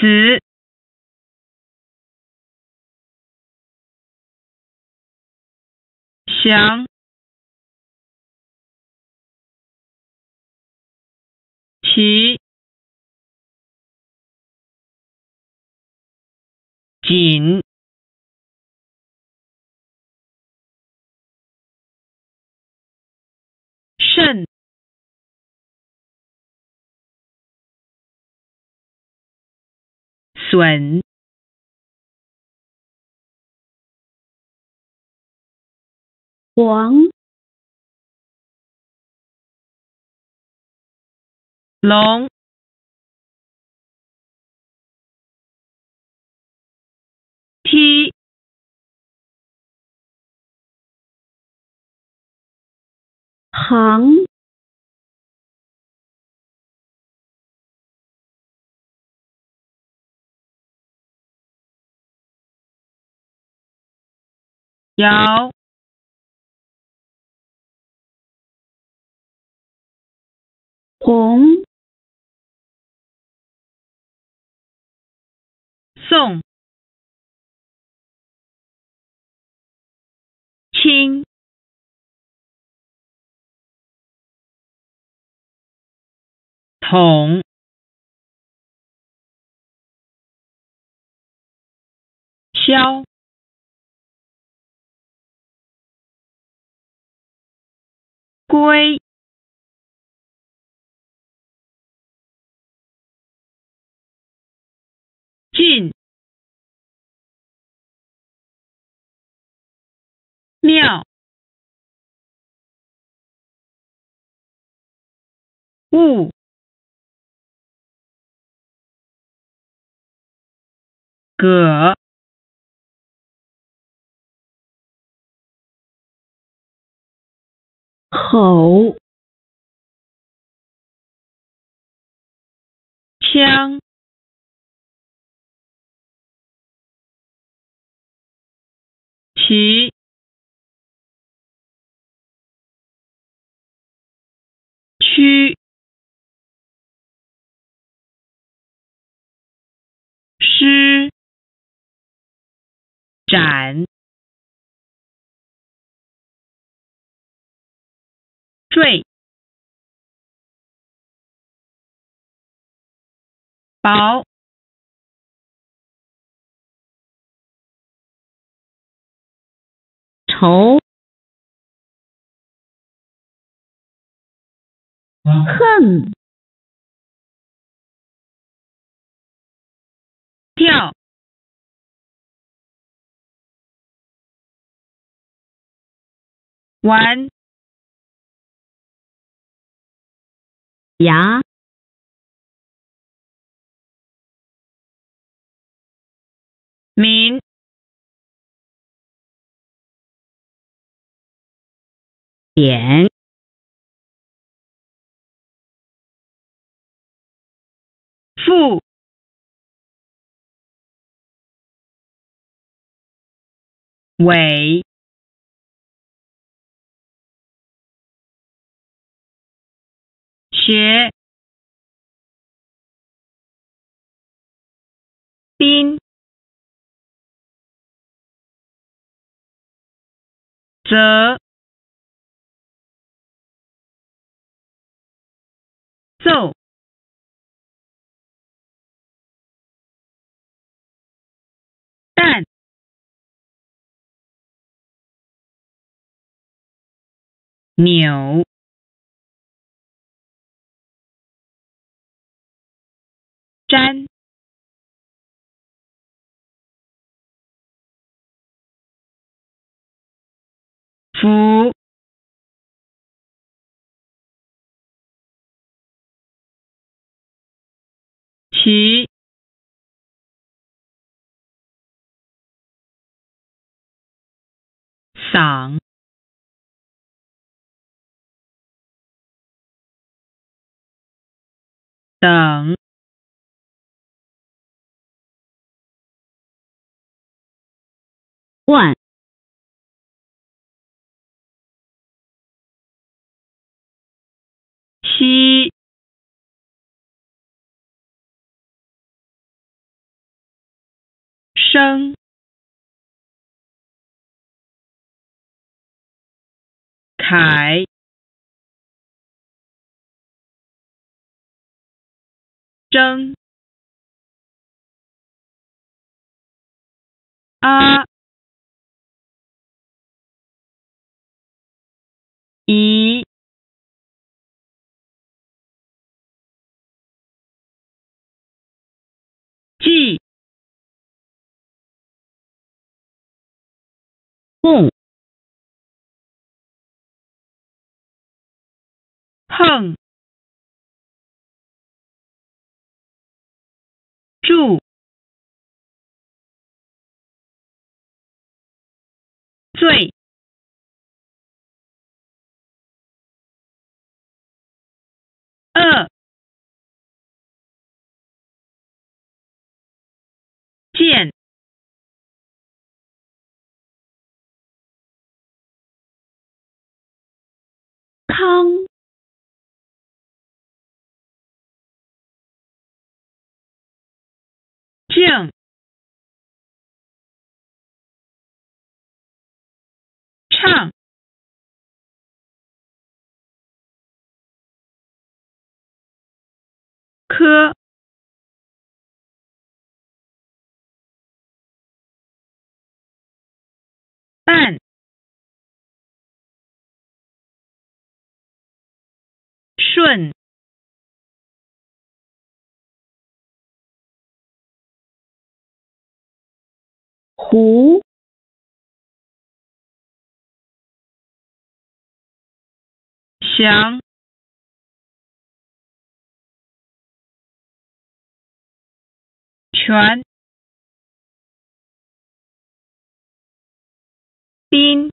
慈，祥，齐，紧，损，黄，龙，梯，行。姚红。宋清统萧归，进，妙，物，葛，口，枪，齐，区，施，展。坠，薄，愁，恨，跳，玩。牙，明，点，复，尾。学，宾，则，奏，但，扭。粘，福，齐，嗓，万，七，生，凯，争，啊，一。记，共，横，住，最，静，唱，科。半，顺，胡，祥，全。斌，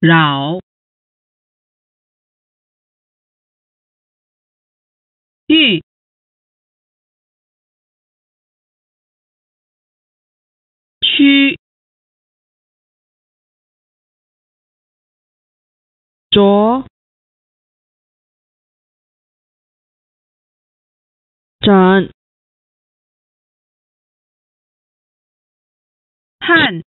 扰，玉，曲，着，整。汉，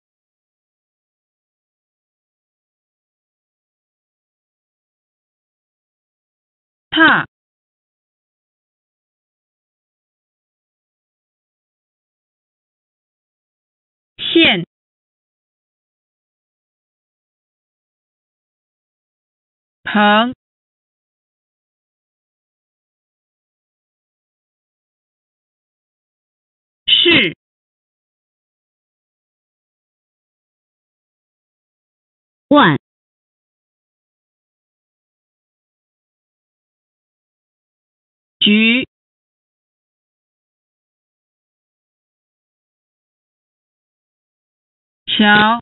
线，棚，是。万，局，桥，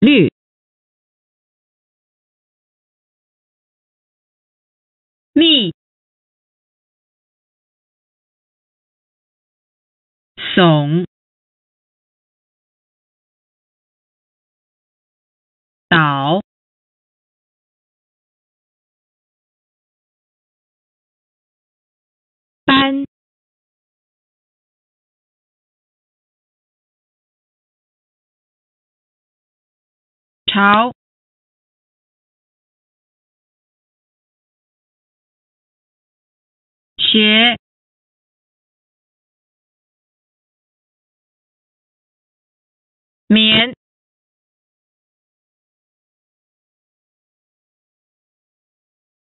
绿，密。总导班朝学。棉，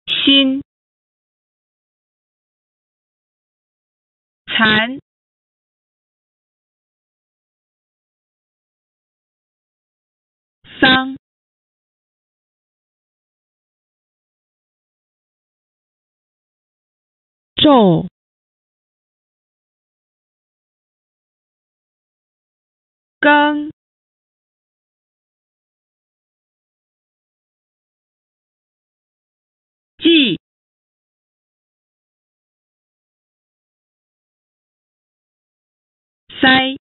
心，残，桑，昼。更。记，塞，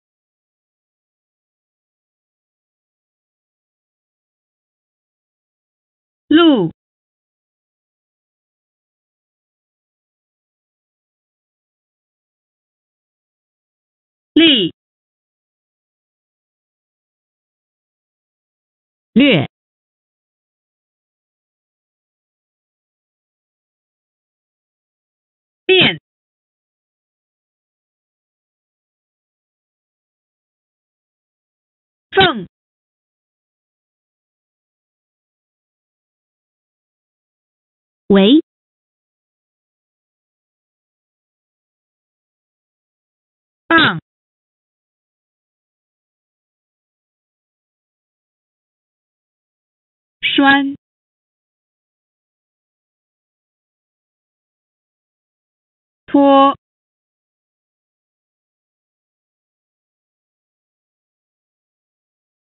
略，变，正，为，栓，托，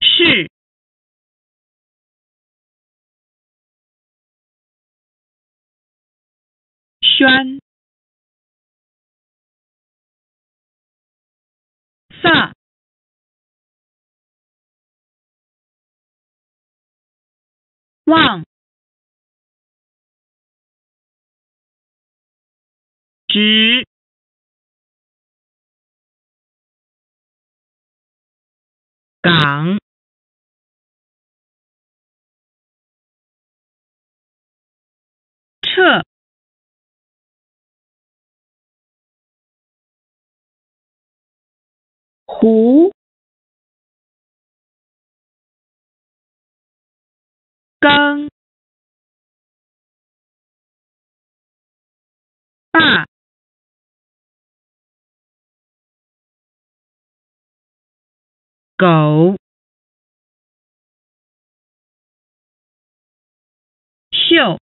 是，宣，飒，望，直，港，撤，湖，坝，狗，秀，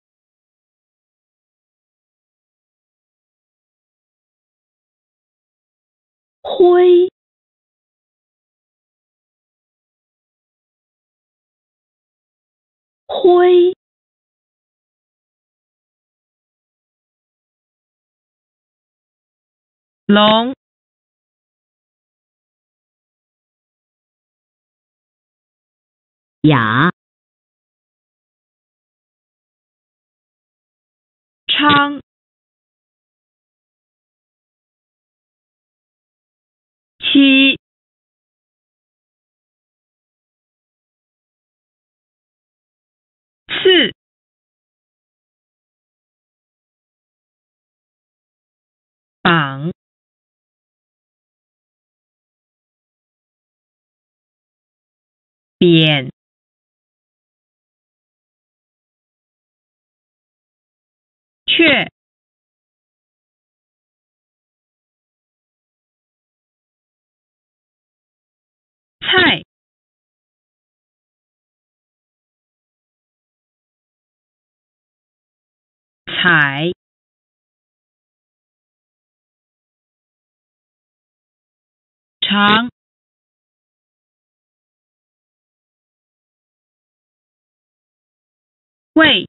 灰，灰，龙，雅，昌，七，扁，雀，菜，采，长，Wait.